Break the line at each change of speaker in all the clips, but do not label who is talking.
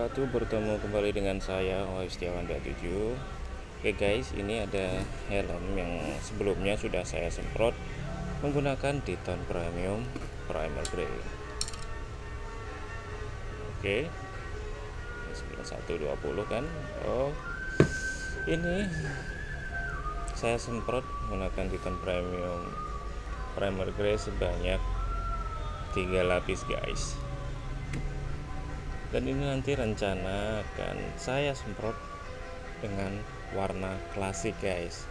wabarakatuh Bertemu kembali dengan saya Wahyu Setiawan 27 Oke guys ini ada helm yang sebelumnya sudah saya semprot Menggunakan Titan Premium Primer Grey. Oke 9120 kan? Oh ini saya semprot menggunakan Titan Premium Primer Grey sebanyak tiga lapis guys dan ini nanti rencana akan saya semprot dengan warna klasik guys.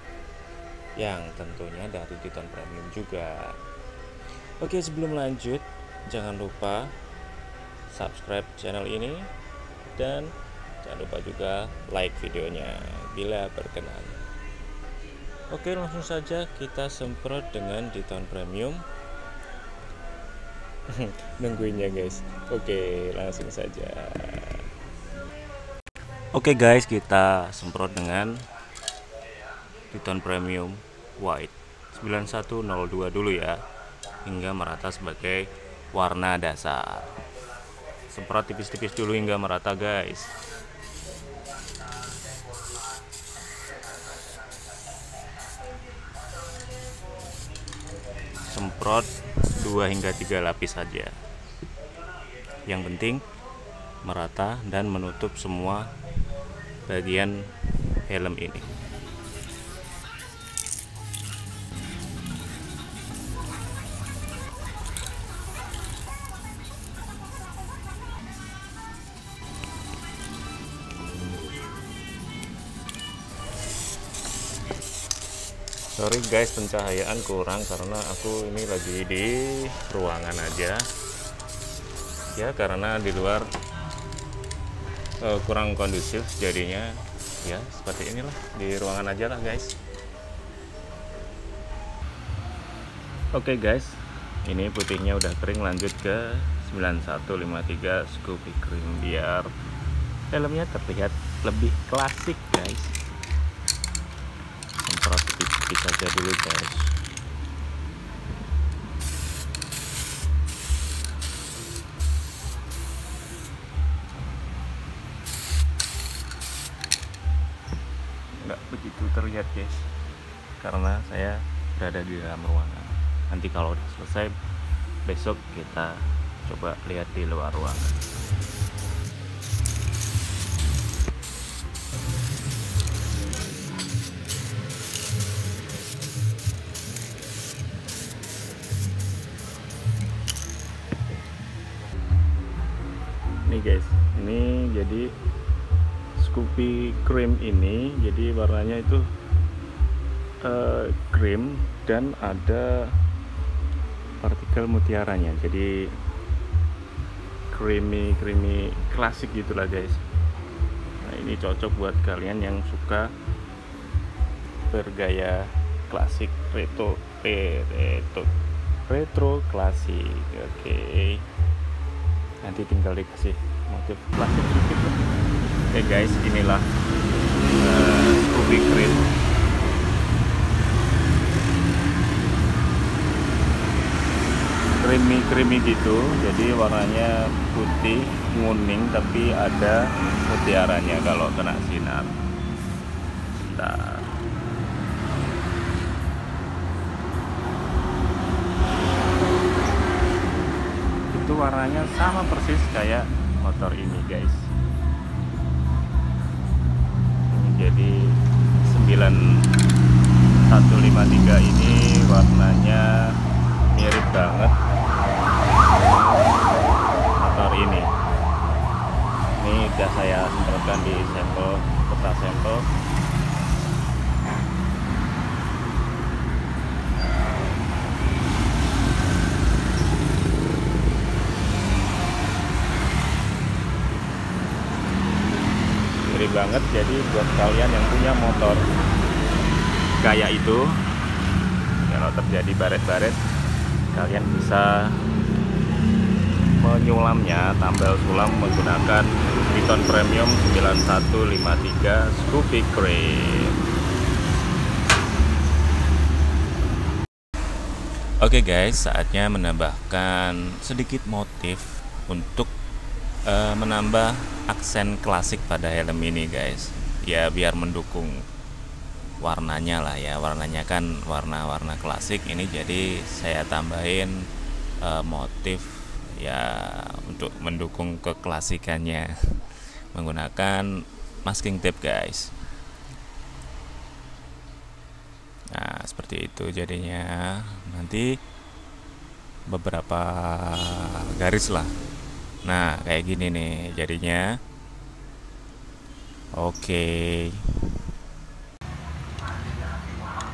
Yang tentunya dari Titan Premium juga. Oke sebelum lanjut jangan lupa subscribe channel ini dan jangan lupa juga like videonya bila berkenan. Oke langsung saja kita semprot dengan Titan Premium nungguinnya guys. Oke langsung saja. Oke guys kita semprot dengan Titan Premium White 9102 dulu ya hingga merata sebagai warna dasar. Semprot tipis-tipis dulu hingga merata guys. Semprot 2 hingga 3 lapis saja. Yang penting merata dan menutup semua bagian helm ini sorry guys pencahayaan kurang karena aku ini lagi di ruangan aja. Ya karena di luar uh, kurang kondusif jadinya. Ya seperti inilah di ruangan aja lah guys. Oke okay, guys ini putihnya udah kering lanjut ke 9153 Scoopy Cream biar helmnya terlihat lebih klasik guys tipis saja dulu guys. Nggak begitu terlihat guys. Karena saya berada di dalam ruangan. Nanti kalau udah selesai besok kita coba lihat di luar ruangan nih guys. Ini jadi Scoopy cream ini jadi warnanya itu uh, cream dan ada partikel mutiaranya. Jadi creamy creamy klasik gitulah guys. Nah ini cocok buat kalian yang suka bergaya klasik retro retro retro klasik. Oke. okay. Nanti tinggal dikasih motif plastik sedikit oke okay guys inilah uh, Scooby Cream. Creamy creamy gitu. Jadi warnanya putih kuning tapi ada mutiaranya kalau kena sinar. Bentar itu warnanya sama persis kayak motor ini guys. Jadi 9153 ini warnanya mirip banget motor ini. Ini udah saya semprotkan di sampel peta sampel banget jadi buat kalian yang punya motor kayak itu kalau terjadi baret-baret kalian bisa menyulamnya tambal sulam menggunakan Triton Premium 9153 Scoopy Cream Oke okay guys, saatnya menambahkan sedikit motif untuk uh, menambah aksen klasik pada helm ini guys. Ya biar mendukung warnanya lah ya. Warnanya kan warna-warna klasik. Ini jadi saya tambahin uh, motif ya untuk mendukung keklasikannya. Menggunakan masking tape guys. Nah seperti itu jadinya. Nanti beberapa garis lah nah kayak gini nih jadinya. Oke.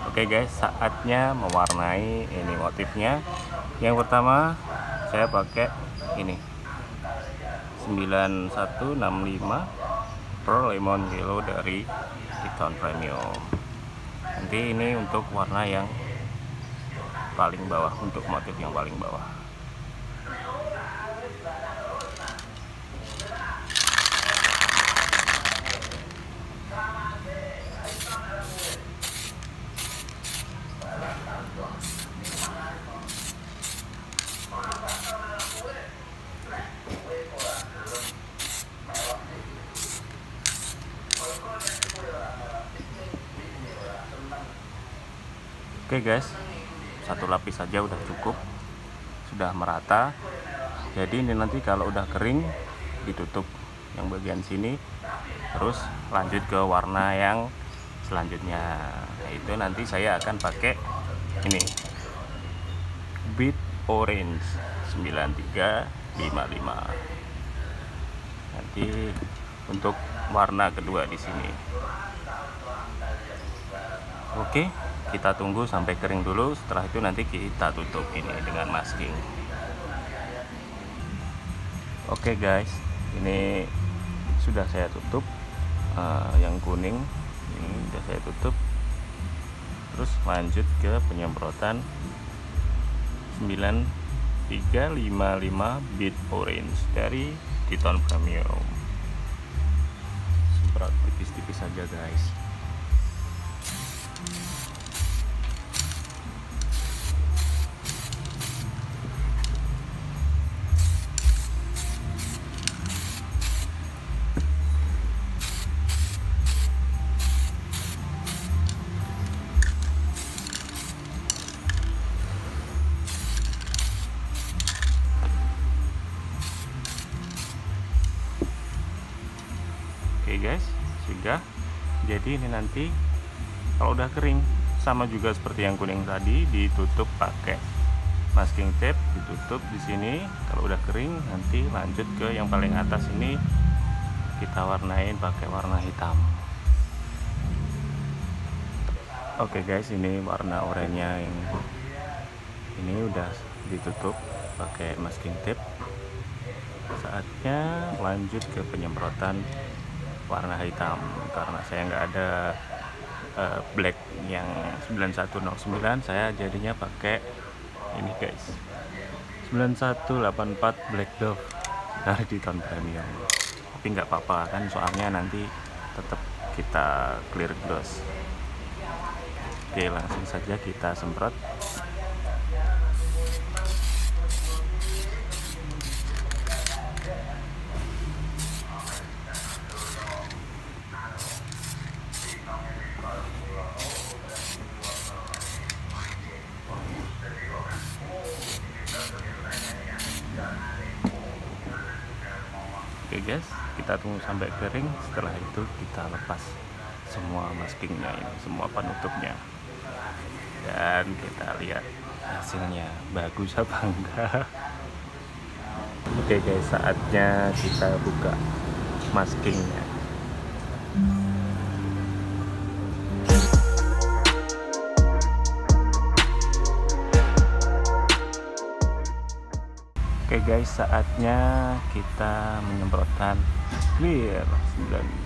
Oke guys saatnya mewarnai ini motifnya. Yang pertama saya pakai ini. 9165 Pro Lemon Yellow dari Titan Premium. Nanti ini untuk warna yang paling bawah untuk motif yang paling bawah Oke guys, satu lapis saja udah cukup, sudah merata. Jadi ini nanti kalau udah kering ditutup yang bagian sini, terus lanjut ke warna yang selanjutnya. Itu nanti saya akan pakai ini Beat Orange 9355. Nanti untuk warna kedua di sini. Oke kita tunggu sampai kering dulu setelah itu nanti kita tutup ini dengan masking. Oke okay guys ini sudah saya tutup uh, yang kuning ini sudah saya tutup. Terus lanjut ke penyemprotan 9355 bit orange dari Titan Premium. Semprot tipis-tipis saja guys ini nanti. Kalau udah kering sama juga seperti yang kuning tadi ditutup pakai masking tape ditutup di sini. Kalau udah kering nanti lanjut ke yang paling atas ini. Kita warnain pakai warna hitam. Oke okay guys ini warna oranye yang ini udah ditutup pakai masking tape. Saatnya lanjut ke penyemprotan warna hitam karena saya nggak ada uh, black yang 9109 saya jadinya pakai ini guys. 9184 black dove. Dari Titan Premium. Tapi nggak apa-apa kan soalnya nanti tetap kita clear gloss. Oke langsung saja kita semprot oke guys. Kita tunggu sampai kering. Setelah itu kita lepas semua maskingnya ini semua penutupnya. Dan kita lihat hasilnya. Bagus apa enggak? Oke guys. Saatnya kita buka maskingnya guys, saatnya kita menyemprotkan clear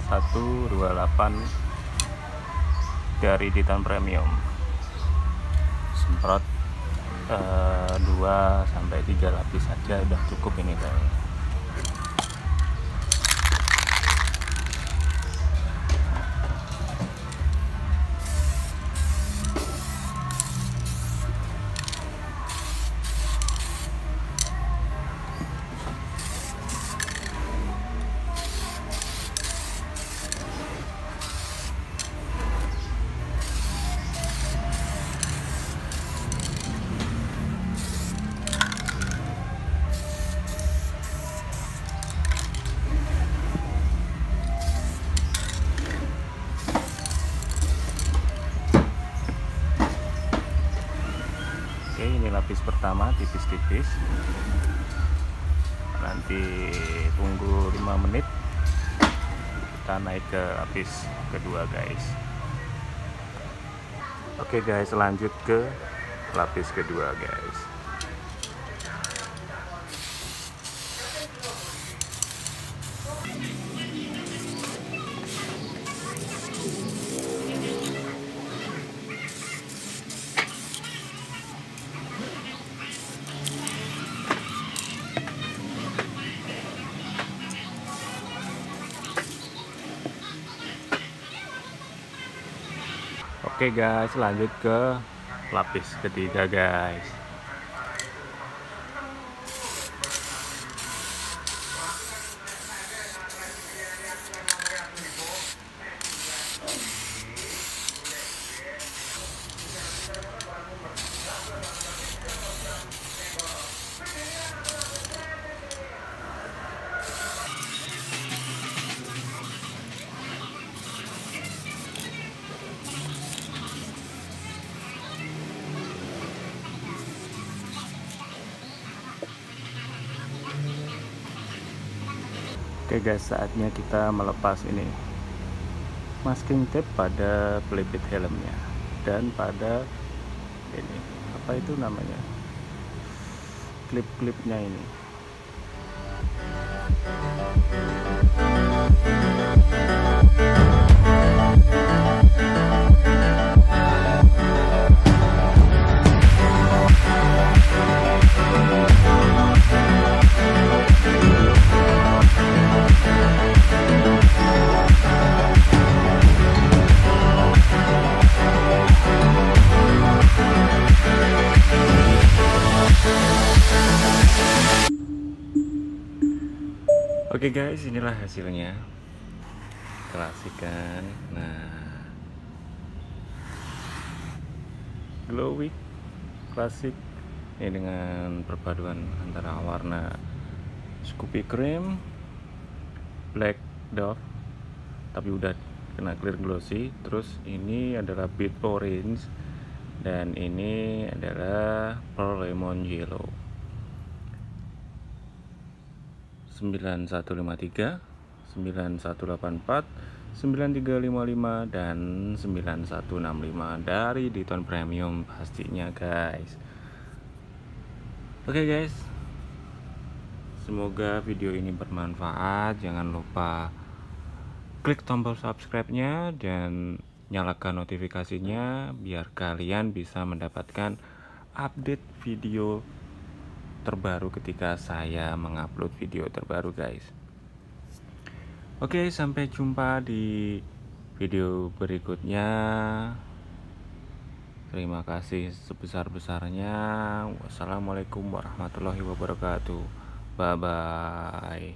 9128 dari Titan Premium. Semprot eh, 2 sampai 3 lapis saja udah cukup ini kayaknya. ini lapis pertama tipis-tipis nanti tunggu 5 menit kita naik ke lapis kedua guys oke guys lanjut ke lapis kedua guys Oke guys, lanjut ke lapis ketiga guys. Guys, saatnya kita melepas ini masking tape pada pelipit helmnya dan pada ini apa itu namanya klip-klipnya ini. Oke guys, inilah hasilnya. Klasik kan. Nah. Glowy klasik ini dengan perpaduan antara warna Scoopy Cream, Black Dove tapi udah kena clear glossy. Terus ini adalah Beat Orange dan ini adalah Pearl Lemon Yellow. 9153 9184 9355 dan 9165 dari Diton Premium pastinya guys. Oke okay guys. Semoga video ini bermanfaat. Jangan lupa klik tombol subscribe nya dan nyalakan notifikasinya biar kalian bisa mendapatkan update video terbaru ketika saya mengupload video terbaru guys. Oke sampai jumpa di video berikutnya. Terima kasih sebesar-besarnya. Wassalamualaikum warahmatullahi wabarakatuh. Bye